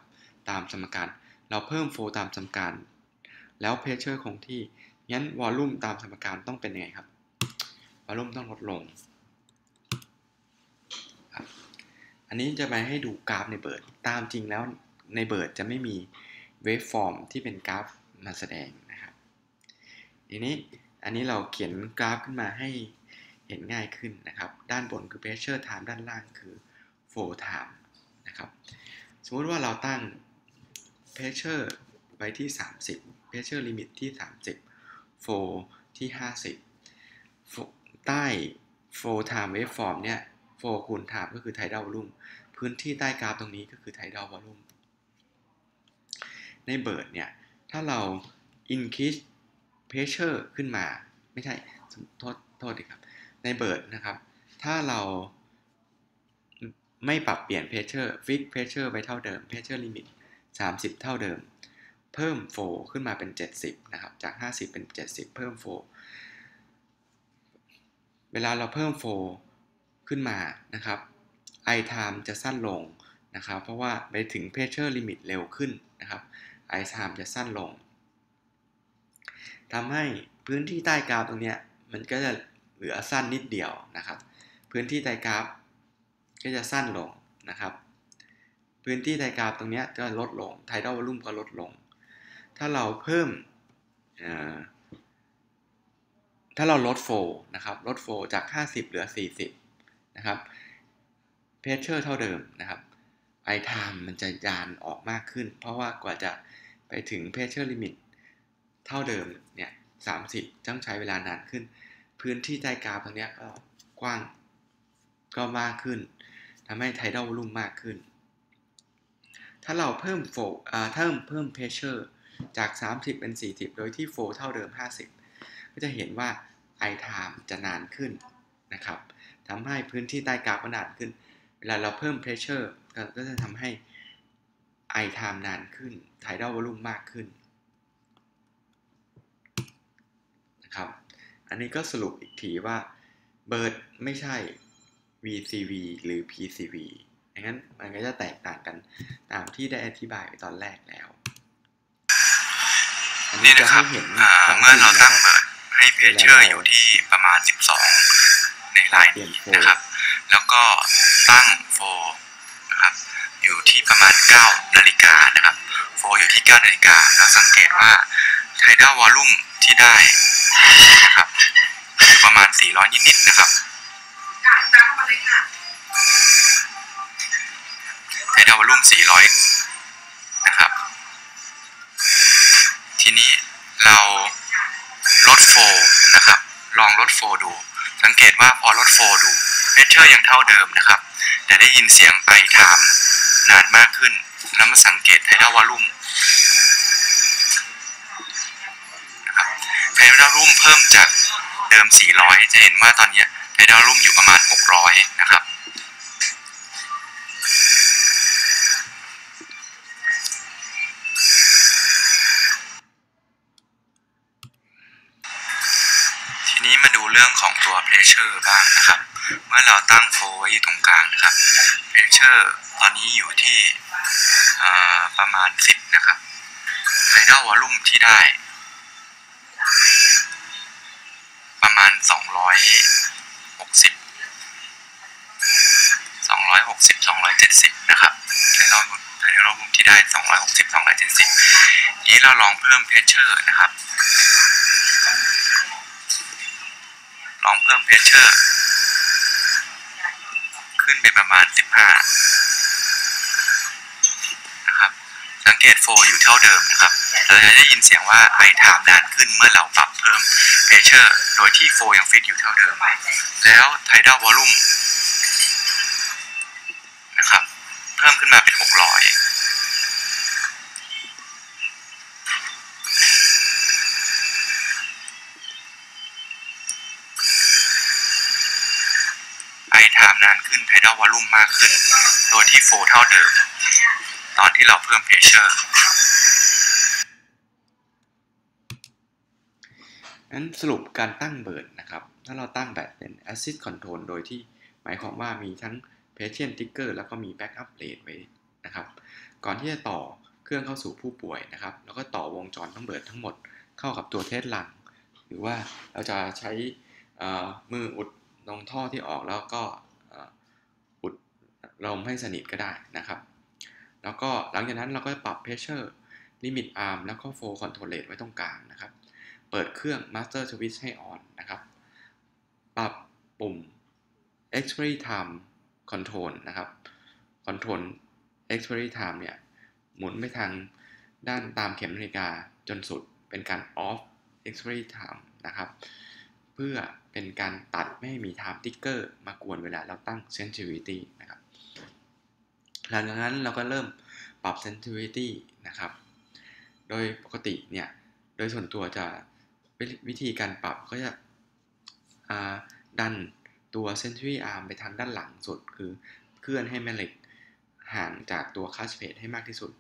ตามสมการ เราเพิ่ม flow ตามสมการ แล้ว pressure คงที่ งั้น volume ตามสมการต้องเป็นยังไงครับ volume ต้องลดลงอันนี้จะมาให้ดูกราฟใน Bird ตามจริงแล้วใน Bird จะไม่มี waveform ที่เป็นกราฟมาแสดงนะครับ ทีนี้อันนี้เราเขียนกราฟขึ้นมาให้เห็นง่ายขึ้นนะครับ ด้านบนคือ pressure time ด้านล่างคือ flow time นะครับ สมมติว่าเราตั้ง pressure ไว้ที่ 30 pressure limit ที่ 30 flow ที่ 50 ใต้ flow time waveform เนี่ย flow คูณ time ก็คือ tidal volume พื้นที่ใต้กราฟตรงนี้ก็คือ tidal volume ในเบิร์ดเนี่ย ถ้าเรา increase pressure ขึ้นมา ไม่ใช่โทษโทษดีครับ ในเบิร์ดนะครับ ถ้าเราไม่ปรับเปลี่ยน pressure fix pressure ไว้เท่าเดิม pressure limit 30 เท่าเดิม เพิ่ม flow ขึ้นมาเป็น 70 นะครับ จาก 50 เป็น 70 เพิ่ม flow เวลาเราเพิ่ม flow ขึ้นมานะครับ i time จะสั้นลงนะครับ เพราะว่าไปถึง pressure limit เร็วขึ้นนะครับ i time จะสั้นลงทำให้พื้นที่ใต้กราฟตรงนี้มันก็จะเหลือสั้นนิดเดียวนะครับ พื้นที่ใต้กราฟก็จะสั้นลงนะครับ พื้นที่ใต้กราฟตรงนี้ก็ลดลง tidal volume ก็ลดลง ถ้าเราเพิ่ม ถ้าเราลดโฟนะครับ ลดโฟจาก 50 เหลือ 40 นะครับ pressure เท่าเดิมนะครับ i time มันจะยานออกมากขึ้น เพราะว่ากว่าจะไปถึง pressure limit เท่าเดิมเนี่ย30ต้องใช้เวลานานขึ้น พื้นที่ใต้กราฟตรงนี้ก็กว้างก็มากขึ้นทำให้ tidal volume มากขึ้น ถ้าเราเพิ่มโฟอ่าเพิ่มเพิ่ม pressure จาก 30 เป็น 40 โดยที่โฟเท่าเดิม 50 ก็จะเห็นว่า i time จะนานขึ้นนะครับทำให้พื้นที่ใต้กราฟก็นานขึ้น เวลาเราเพิ่ม pressure ก็จะทำให้ i time นานขึ้น tidal volume มากขึ้นนะครับ อันนี้ก็สรุปอีกทีว่า bird ไม่ใช่ VCV หรือ PCV ดังนั้นมันก็จะแตกต่างกันตามที่ได้อธิบายไปตอนแรกแล้ว อันนี่นี้จะนะครัให้บเห็นอ่าของเมื่อเราตั้งจเบิร์ดให้เพเชอร์อยู่ที่ประมาณ 12 ในลายนี้นะครับ แล้วก็ตั้งโฟนะครับอยู่ที่ประมาณ 9 นาฬิกานะครับโฟอยู่ที่ 9 นาฬิกาแล้วสังเกตว่าไทด a ลวอลลุ่มที่ได้นะครับอยู่ประมาณ 400 นิดๆนะครับtidal volume 400 ทีนี้เราลด flow นะครับ ลองลด flow ดู สังเกตว่าพอลด flow ดู pressure ยังเท่าเดิมนะครับ แต่ได้ยินเสียง I time นานมากขึ้น แล้วมาสังเกตไทด a ลวอลลุ่มนะครับ tidal volume เพิ่มจากเดิม 400 จะเห็นว่าตอนนี้ไทด a ลวอลลุ่มอยู่ประมาณ 600 นะครับ ทีนี้มาดูเรื่องของตัว pressure บ้างนะครับ เมื่อเราตั้งโฟไว้อยู่ตรงกลางนะครับ pressure ตอนนี้อยู่ที่ประมาณ 10 นะครับ tidal volume ที่ได้ ประมาณ 260 260 270 นะครับ tidal tidal volume ที่ได้ 260 270 นี้เราลองเพิ่ม pressure นะครับ องเพิ่มเพชเชอร์ ขึ้นเป็นประมาณ 15 นะครับ สังเกตโฟอยู่เท่าเดิมนะครับเราจะได้ยินเสียงว่า I time นานขึ้นเมื่อเราปรับเพิ่ม pressure โดยที่ flow ยัง fix อยู่เท่าเดิม แล้ว tidal volume นะครับ เพิ่มขึ้นมาเป็น 600 ไอไทม์นานขึ้นไทด a ลุ่มมากขึ้น โดยที่ flow เท่าเดิม ตอนที่เราเพิ่ม pressure นั้นสรุปการตั้ง Bird นะครับ ถ้าเราตั้งแบบเป็น Assist Control โดยที่หมายความว่ามีทั้ง Patient Trigger แล้วก็มี Backup Rate ไว้นะครับ ก่อนที่จะต่อเครื่องเข้าสู่ผู้ป่วยนะครับ แล้วก็ต่อวงจรทั้ง Bird ทั้งหมดเข้ากับตัว test lung หรือว่าเราจะใช้มืออุดตรงท่อที่ออกแล้วก็ ลมให้สนิทก็ได้นะครับ แล้วก็หลังจากนั้นเราก็ปรับ Pressure Limit Arm แล้วก็ Flow Control Rate ไว้ตรงกลางนะครับ เปิดเครื่อง Master Switch ให้ on นะครับ ปรับปุ่ม Expiry Time Control นะครับ Control Expiry Time เนี่ย หมุนไปทางด้านตามเข็มนาฬิกาจนสุดเป็นการ off expiry time นะครับ เพื่อเป็นการตัดไม่ให้มี time ticker มากวนเวลาเราตั้ง sensitivity นะครับ หลังจากนั้นเราก็เริ่มปรับ sensitivity นะครับ โดยปกติเนี่ย โดยส่วนตัวจะวิธีการปรับก็จะดันตัว sensory arm ไปทางด้านหลังสุด คือเคลื่อนให้แม่เหล็กห่างจากตัว clutch plate ให้มากที่สุด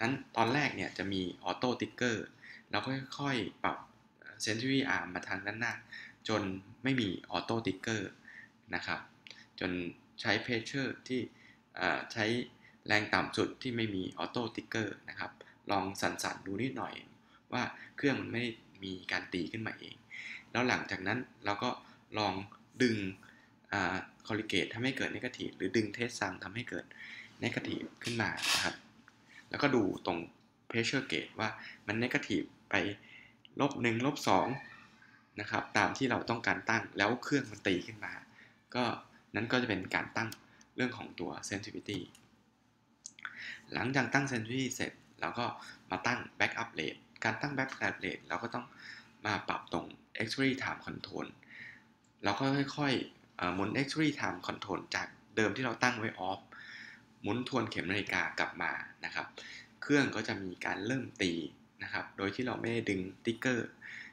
นั้นตอนแรกเนี่ยจะมี auto trigger เราก็ค่อยๆปรับ sensitivity arm มาทางด้านหน้า จนไม่มี auto trigger นะครับ จนใช้ pressure ที่ ใช้แรงต่ำสุดที่ไม่มี auto trigger นะครับ ลองสั่นๆดูนิดหน่อย ว่าเครื่องมันไม่มีการตีขึ้นมาเอง แล้วหลังจากนั้นเราก็ลองดึง corrugate ทำให้เกิด negative หรือดึง test lung ทำให้เกิดนกาทีฟขึ้นมานะครับ แล้วก็ดูตรง pressure gauge ว่ามันนกาทีฟไปลบหนึ่งลบสองนะครับ ตามที่เราต้องการตั้งแล้วเครื่องมันตีขึ้นมา ก็นั้นก็จะเป็นการตั้ง เรื่องของตัว sensitivity หลังจากตั้ง sensitivity เสร็จเราก็มาตั้ง backup rate การตั้ง backup rate เราก็ต้องมาปรับตรง expiry time control เราก็ค่อยค่อหมุน expiry time control จากเดิมที่เราตั้งไว้ off หมุนทวนเข็มนาฬิกากลับมานะครับ เครื่องก็จะมีการเริ่มตีนะครับ โดยที่เราไม่ได้ดึงติ๊กเกอร์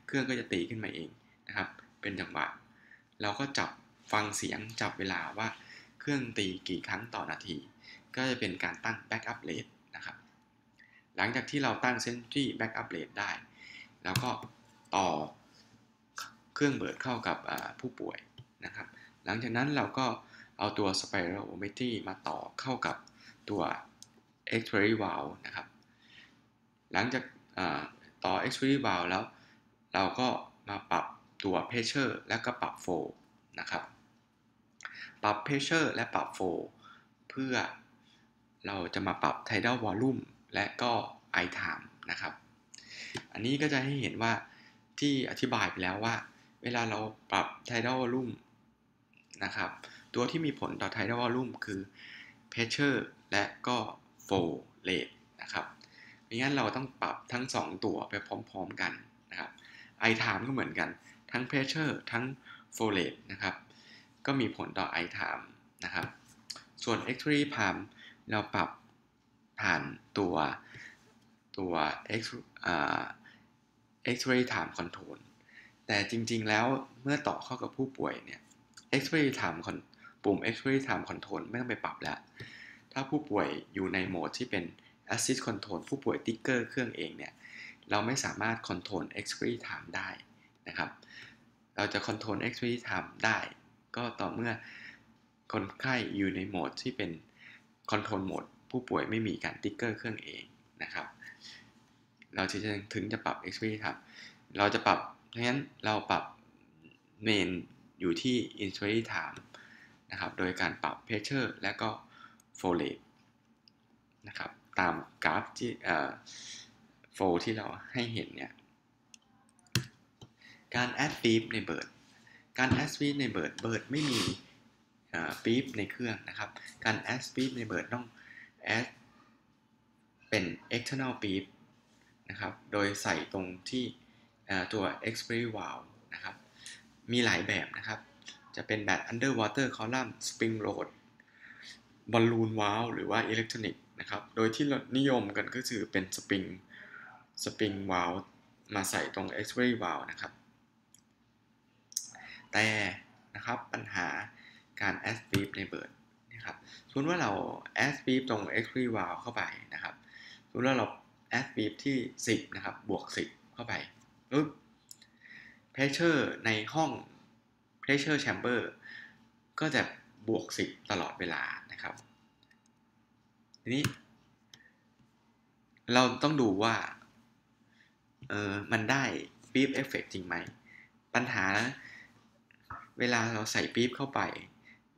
เครื่องก็จะตีขึ้นมาเองนะครับ เป็นจังหวะ เราก็จับฟังเสียงจับเวลาว่า เครื่องตีกี่ครั้งต่อนาที ก็จะเป็นการตั้ง backup rate นะครับ หลังจากที่เราตั้ง Sentry backup rate ได้ แล้วก็ต่อเครื่องเบิดเข้ากับผู้ป่วยนะครับ หลังจากนั้นเราก็เอาตัว spirometry มาต่อเข้ากับตัว expiry valve นะครับ หลังจากต่อ extremity valve แล้ว เราก็มาปรับตัว pressure แล้วก็ปรับ flow นะครับ ปรับ pressure และปรับ flow เพื่อเราจะมาปรับ tidal volume และก็ i time นะครับ อันนี้ก็จะให้เห็นว่าที่อธิบายไปแล้วว่า เวลาเราปรับ tidal volume นะครับ ตัวที่มีผลต่อ tidal volume คือ pressure และก็ flow rate นะครับไม่งั้นเราต้องปรับทั้ง 2 ตัวไปพร้อม ๆ กันนะครับ i time ก็เหมือนกันทั้ง pressure ทั้ง flow rate นะครับ ก็มีผลต่อ i time นะครับ ส่วน extreme time เราปรับผ่านตัวตัว x อ่า x-ray time control แต่จริงๆแล้วเมื่อต่อเข้ากับผู้ป่วยเนี่ย x-ray time ปุ่ม x-ray time control ไม่ต้องไปปรับแล้ว ถ้าผู้ป่วยอยู่ในโหมดที่เป็น assist control ผู้ป่วยติ๊กเกอร์เครื่องเองเนี่ย เราไม่สามารถ control x-ray time ได้นะครับ เราจะ control x-ray time ได้ ก็ต่อเมื่อคนไข้อยู่ในโหมดที่เป็น control mode ผู้ป่วยไม่มีการติ๊กเกอร์เครื่องเองนะครับ เราจะถึงจะปรับ x-ray time เราจะปรับเพราะฉะนั้นเราปรับเมนอยู่ที่ injury time นะครับโดยการปรับ pressure และก็ flow rate นะครับตามกราฟที่เอ่อ flow ที่เราให้เห็นเนี่ยการ add beep ในเบิร์ด การ add beep ในเบิร์ดเบิร์ดไม่มีปี๊บในเครื่องนะครับ การ add PEEP ใน Bird ต้อง add เป็น external PEEP นะครับ โดยใส่ตรงที่ตัว expiratory valve นะครับ มีหลายแบบนะครับ จะเป็นแบบ underwater column spring load balloon valve หรือว่า electronic นะครับ โดยที่นิยมกันก็คือเป็น spring spring valve มาใส่ตรง expiry valve นะครับ แต่นะครับปัญหาการ add beep ในเบิร์ดนะครับสมมติว่าเรา add beep ตรง expiry valve เข้าไปนะครับสมมติว่าเรา add beep ที่ 10นะครับบวก 10 เข้าไปปึ๊บ pressure ในห้อง pressure chamber ก็จะบวก 10 ตลอดเวลานะครับทีนี้ เราต้องดูว่าเออมันได้ PEEP effect จริงไหม ปัญหานะ เวลาเราใส่ PEEP เข้าไป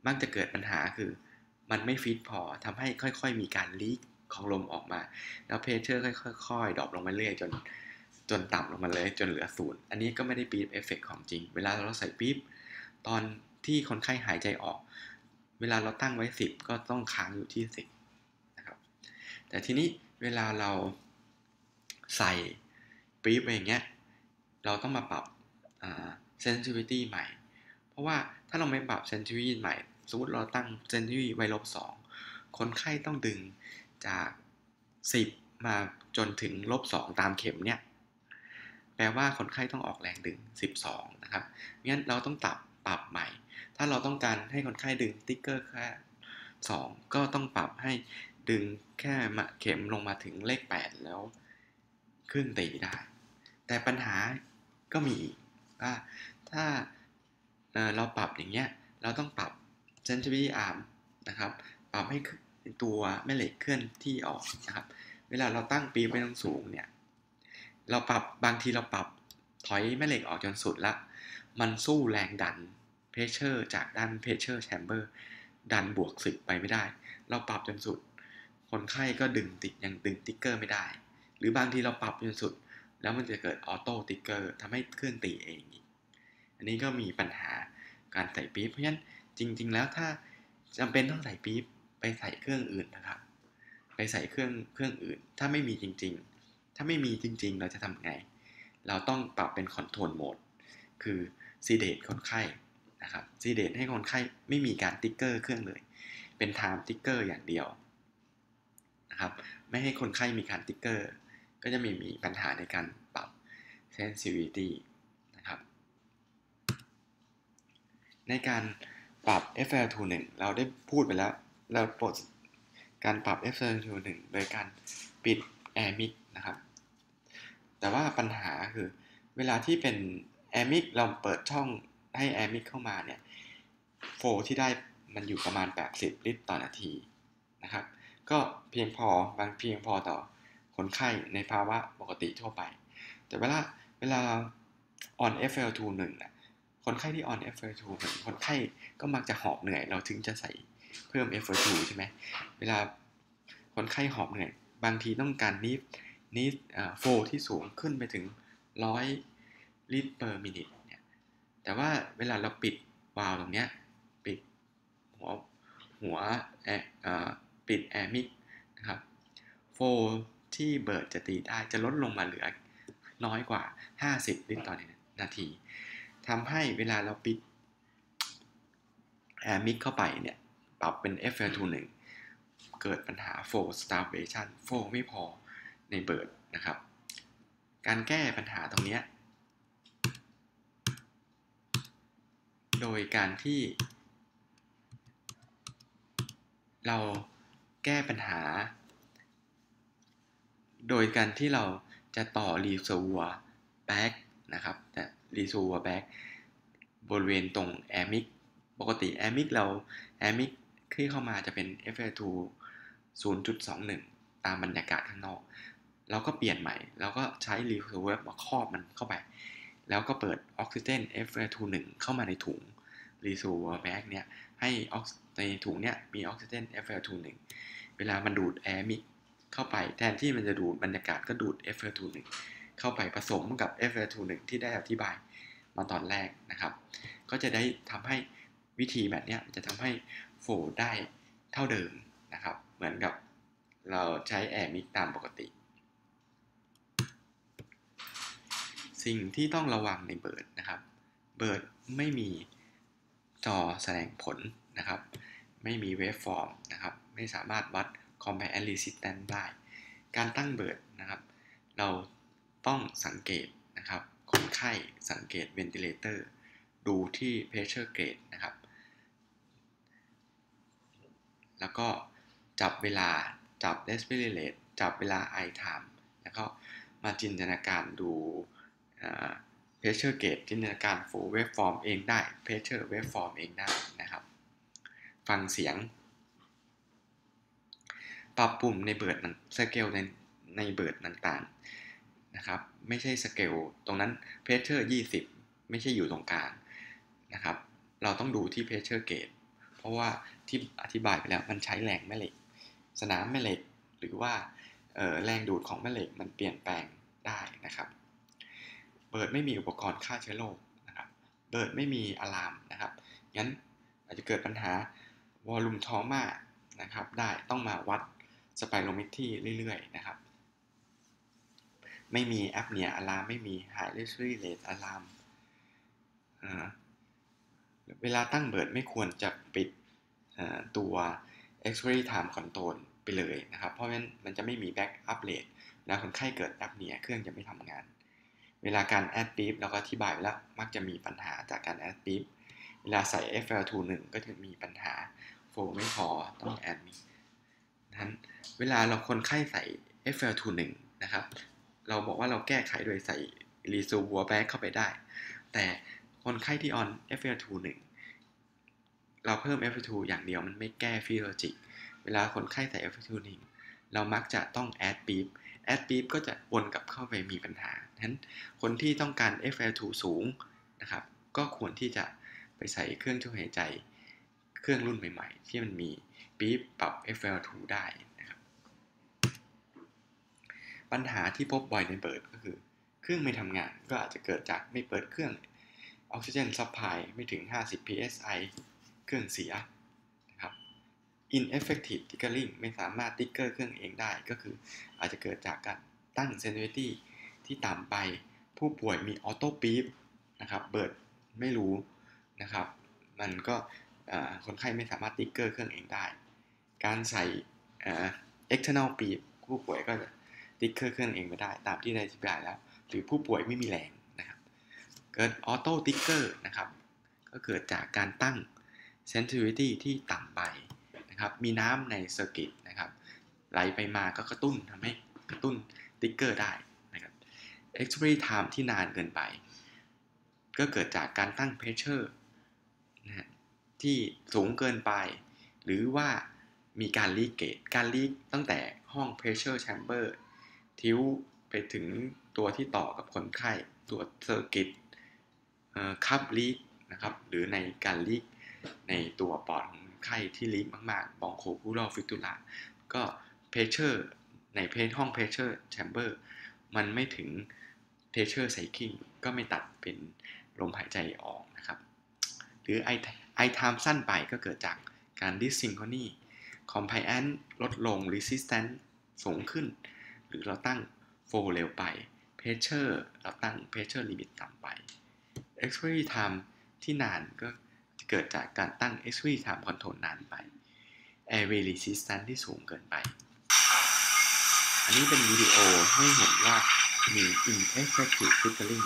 มักจะเกิดปัญหาคือ มันไม่ฟิตพอทำให้ค่อย ๆ มีการ leak ของลมออกมา แล้ว pressure ค่อยๆ drop ลงมาเรื่อยจนจนต่ำลงมาเลยจนเหลือศูนย์อันนี้ก็ไม่ได้ PEEP effect ของจริง เวลาเราใส่ PEEPตอนที่คนไข้หายใจออก เวลาเราตั้งไว้ 10 ก็ต้องค้างอยู่ที่ 10นะครับ แต่ทีนี้เวลาเราใส่ปี๊บอย่างเงี้ย เราต้องมาปรับเซนซิทิวิตี้ใหม่ เพราะว่าถ้าเราไม่ปรับเซนซิวีใหม่ สมมติเราตั้งเซนซิวีไว้ลบสองคนไข้ต้องดึงจาก 10 มาจนถึงลบ2ตามเข็มเนี่ย แปลว่าคนไข้ต้องออกแรงดึง 12 นะครับงั้นเราต้องปรับปรับใหม่ ถ้าเราต้องการให้คนไข้ดึงติ๊กเกอร์แค่2ก็ต้องปรับให้ดึงแค่เข็มลงมาถึงเลข 8 แล้วขึ้นตีได้ แต่ปัญหาก็มีว่าถ้า เราปรับอย่างเงี้ย เราต้องปรับ sensitivity arm นะครับ ปรับให้ตัวแม่เหล็กเคลื่อนที่ออกนะครับ เวลาเราตั้ง PEEP ไว้ตรงสูงเนี่ย เราปรับบางทีเราปรับถอยแม่เหล็กออกจนสุดละ มันสู้แรงดัน pressure จากด้าน pressure chamber ดันบวกสิบไปไม่ได้ เราปรับจนสุด คนไข้ก็ดึงติดยังดึง trigger ไม่ได้ หรือบางทีเราปรับจนสุด แล้วมันจะเกิด auto trigger ทำให้เครื่องตีเองอีก อันนี้ก็มีปัญหาการใส่ PEEP เพราะฉะนั้นจริง ๆ แล้วถ้าจำเป็นต้องใส่ PEEP ไปใส่เครื่องอื่นนะครับ ไปใส่เครื่องเครื่องอื่น ถ้าไม่มีจริง ๆ ถ้าไม่มีจริง ๆ เราจะทำไง เราต้องปรับเป็น control mode คือ sedate คนไข้นะครับ sedate ให้คนไข้ไม่มีการ trigger เครื่องเลย เป็น time trigger อย่างเดียวนะครับไม่ให้คนไข้มีการ trigger ก็จะไม่มีปัญหาในการปรับ sensitivity นะครับ ในการปรับ FL21 เราได้พูดไปแล้ว เราปลดการปรับ FL21 โดยการปิด Air Mix นะครับ แต่ว่าปัญหาคือเวลาที่เป็น Air Mix เราเปิดช่องให้ Air Mix เข้ามาเนี่ยโฟที่ได้มันอยู่ประมาณ 80 ลิตรต่อนาทีนะครับ ก็เพียงพอบางเพียงพอต่อคนไข้ในภาวะปกติทั่วไป แต่เวลาเวลา on FL2 1น่ะ คนไข้ที่ on FL2 1คนไข้ก็มักจะหอบเหนื่อย เราถึงจะใส่เพิ่ม FL2 ใช่ไหมเวลาคนไข้หอบเหนื่อย บางทีต้องการนิดนิดโฟที่สูงขึ้นไปถึง 100 ลิตร per minute เนี่ยแต่ว่าเวลาเราปิดวาล์วตรงเนี้ยปิดหัวหัวแอปิดแอร์มิกนะครับflow ที่ Bird จะตีได้จะลดลงมาเหลือน้อยกว่า 50 ลิตรต่อนาที ทำให้เวลาเราปิด air mix เข้าไปเนี่ย ปรับเป็น FiO2 1 เกิดปัญหา flow starvation flow ไม่พอใน Bird นะครับ การแก้ปัญหาตรงนี้ โดยการที่ เราแก้ปัญหา โดยการที่เราจะต่อรีโซวัวแบ็กนะครับแต่ รีโซวัวแบ็กบริเวณตรงแอมิกปกติแอมิกเราแอมิกที่เข้ามาจะเป็น FL2 0.21 ตามบรรยากาศข้างนอก เราก็เปลี่ยนใหม่ เราก็ใช้ reservoir มาครอบมันเข้าไป แล้วก็เปิดออกซิเจน FL21 เข้ามาในถุงreservoir bag เนี่ยให้ออกในถุงเนี่ยมีออกซิเจน FiO2 1 เวลามันดูด air mix เข้าไปแทนที่มันจะดูดบรรยากาศก็ดูด FL21 เข้าไปผสมกับ FL21 ที่ได้อธิบายมาตอนแรกนะครับ ก็จะได้ทำให้วิธีแบบนี้จะทำให้ flow ได้เท่าเดิมนะครับ เหมือนกับเราใช้ air mix ตามปกติ สิ่งที่ต้องระวังในเบิร์ดนะครับ เบิร์ดไม่มีจอแสดงผลนะครับ ไม่มีเวฟฟอร์มนะครับ ไม่สามารถวัด Compare Resistance ได้ การตั้งเบิร์ดนะครับ เรา ต้องสังเกตนะครับ คนไข้สังเกต Ventilator ดูที่ Pressure Gauge นะครับ แล้วก็จับเวลาจับ Respiratory Rate จับเวลา Eye Time แล้วก็มาจินตนาการดู Pressure Gauge จินตนาการ Flow Waveform เองได้ Pressure Waveform เองได้นะครับ ฟังเสียง ปรับปุ่มใน Bird scale ในใน Bird ต่าง นะครับ ไม่ใช่สเกลตรงนั้น pressure 20 ไม่ใช่อยู่ตรงกลางนะครับ เราต้องดูที่ pressure gauge เพราะว่าที่อธิบายไปแล้วมันใช้แรงแม่เหล็ก สนามแม่เหล็กหรือว่าแรงดูดของแม่เหล็กมันเปลี่ยนแปลงได้นะครับ Bird ไม่มีอุปกรณ์ฆ่าเชื้อโรคนะครับ Bird ไม่มี alarm นะครับ งั้นอาจจะเกิดปัญหา volutrauma นะครับ ได้ต้องมาวัด spirometry เรื่อยๆนะครับ ไม่มี apnea alarm ไม่มี high respi rate alarmเวลาตั้ง Bird ไม่ควรจะปิดตัว expiratory time control ไปเลยนะครับ เพราะฉะนั้นมันจะไม่มี backup rate แล้วคนไข้เกิด apnea เครื่องจะไม่ทำงาน เวลาการ add PEEP เราก็อธิบายแล้วมักจะมีปัญหาจากการแอดปีฟเวลาใส่ FL21 ก็จะมีปัญหาโฟไม่พอต้องแอดมินั้นเวลาเราคนไข้ใส่ FL21 นะครับ เราบอกว่าเราแก้ไขโดยใส่reservoir bag เข้าไปได้ แต่คนไข้ที่ on FiO2 1 เราเพิ่ม FiO2 อย่างเดียวมันไม่แก้ physiologic เวลาคนไข้ใส่ FiO2 1 เรามักจะต้อง add PEEP add PEEP ก็จะวนกลับเข้าไปมีปัญหาฉะนั้นคนที่ต้องการ FL2 สูงนะครับ ก็ควรที่จะไปใส่เครื่องช่วยหายใจ เครื่องรุ่นใหม่ ๆ ที่มันมีปี๊บปรับ FL2 ได้ ปัญหาที่พบบ่อยใน Bird ก็คือ เครื่องไม่ทำงานก็อาจจะเกิดจากไม่เปิดเครื่องออกซิเจน supply ไม่ถึง 50 psi เครื่องเสียนะครับ ineffective tiggering ไม่สามารถติ๊กเกอร์เครื่องเองได้ก็คือ อาจจะเกิดจากการตั้ง sensitivity ที่ต่ำไปผู้ป่วยมี auto PEEP นะครับ Bird ไม่รู้นะครับ มันก็คนไข้ไม่สามารถ trigger เครื่องเองได้ การใส่ external ปีบผู้ป่วยก็จะ ติ๊กเกอร์เครื่องเองไม่ได้ตามที่ได้อธิบายแล้ว หรือผู้ป่วยไม่มีแรงนะครับ เกิด auto trigger นะครับ ก็เกิดจากการตั้ง sensitivity ที่ต่ำไปนะครับ มีน้ำใน circuit นะครับ ไหลไปมาก็กระตุ้นทำให้กระตุ้น trigger ได้นะครับ inspiratory time ที่นานเกินไป ก็เกิดจากการตั้ง pressure นะฮะที่สูงเกินไป หรือว่ามีการ leakage การ leak ตั้งแต่ห้อง pressure chamber ทิ้วไปถึงตัวที่ต่อกับคนไข้ ตัว circuit cuff leak นะครับ หรือในการ leak ในตัวปอดของไข้ที่ leak มากๆ bronchopleural fistula ก็ pressure ในเพห้อง pressure chamber มันไม่ถึงpressure cycling ก็ไม่ตัดเป็นลมหายใจออกนะครับ หรือ I I time สั้นไปก็เกิดจากการ dyssynchrony compliance ลดลง resistance สูงขึ้น หรือเราตั้ง flow เร็วไป pressure เราตั้ง pressure limit ต่ำไป expiry time ที่นานก็เกิดจากการตั้ง expiratory time control นานไป airway resistance ที่สูงเกินไป อันนี้เป็นวิดีโอให้เห็นว่ามี ineffective filtering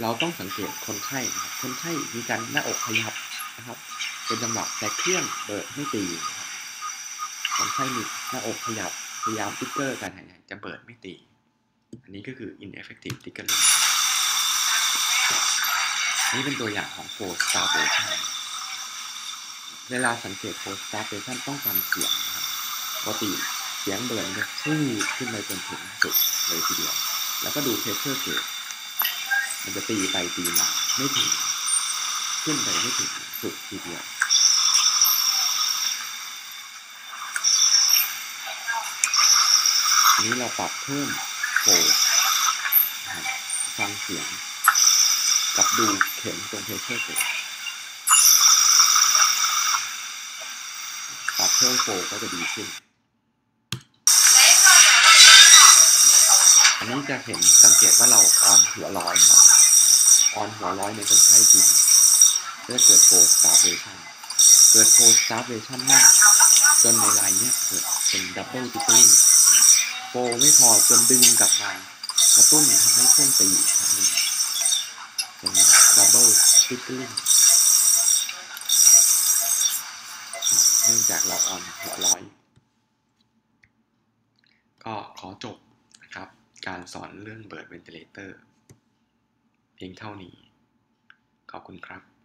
เราต้องสังเกตคนไข้นะครับ คนไข้มีการหน้าอกขยับนะครับ เป็นจังหวะแต่เครื่องเบิดไม่ตีนะครับคนไข้มีหน้าอกขยับ พยายามติ๊กเกอร์การหายใจจะเบิดไม่ตี อันนี้ก็คือ ineffective tickling นี่เป็นตัวอย่างของ force starvation เวลาสังเกต force starvation ต้องฟังเสียงนะครับปกติเสียงเบิร์นจะฟู่ขึ้นไปจนถึงสุดเลยทีเดียว แล้วก็ดู pressure gauge มันจะตีไปตีมาไม่ถึง ขึ้นไปไม่ถึงสุดทีเดียว นี้เราปรับเพิ่มโฟนะครับฟังเสียง กับดูเข็มตรง pressure gauge ปรับเพิ่ม flow ก็จะดีขึ้น อันนี้จะเห็นสังเกตว่าเรา on หัวร้อยครับ on หัวร้อยในคนไข้จริงเพื่อเกิด flow starvation เกิด flow starvation มาก จนในลายเนี้ยเกิดเป็น double triggering flow ไม่พอจนดึงกลับมากระตุ้นทำให้เครื่องตีอีกครั้งหนึ่งเป็น double triggering เนื่องจากเรา on หัวร้อย ก็ขอจบนะครับ การสอนเรื่อง Bird ventilator เพียงเท่านี้ ขอบคุณครับ